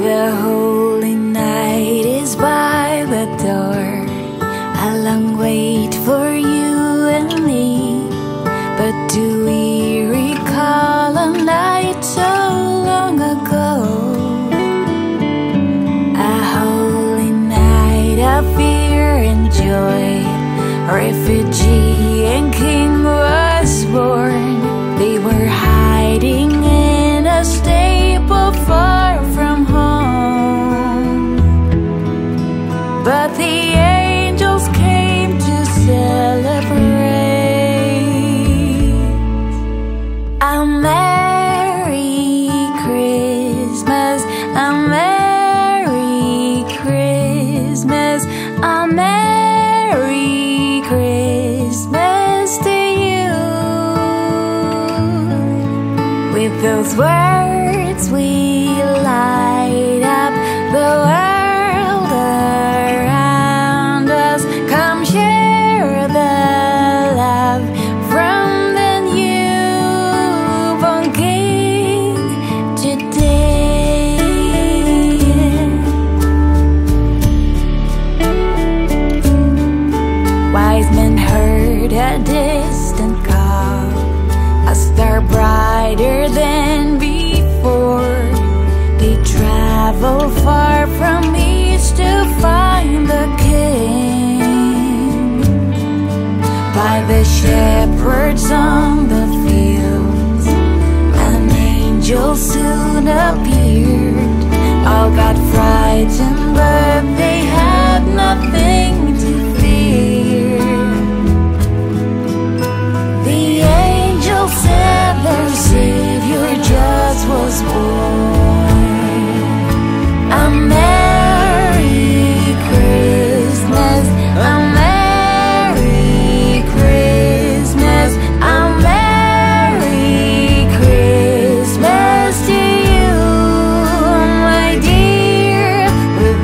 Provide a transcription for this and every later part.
The holy night is by the door. A long wait for you and me. But do we recall a night so long ago? A holy night of fear and joy. Refugee. Those words, we light up the world a distant call, a star brighter than before. They travel far from east to find the king. By the shepherds on the fields, an angel soon appeared. All got frightened, but they had nothing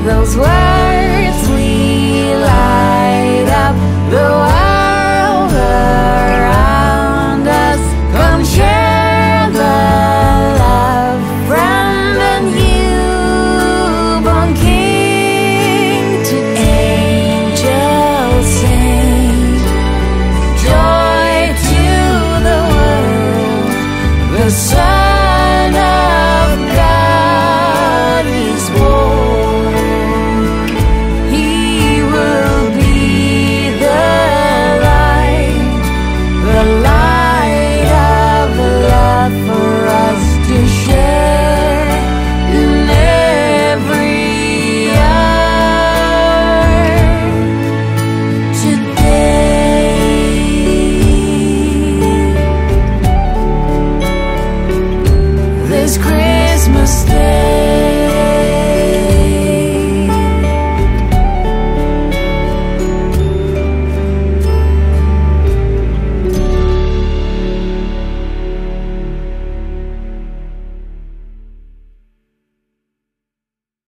those words we light up the world around us. Come share the love King. Christmas day.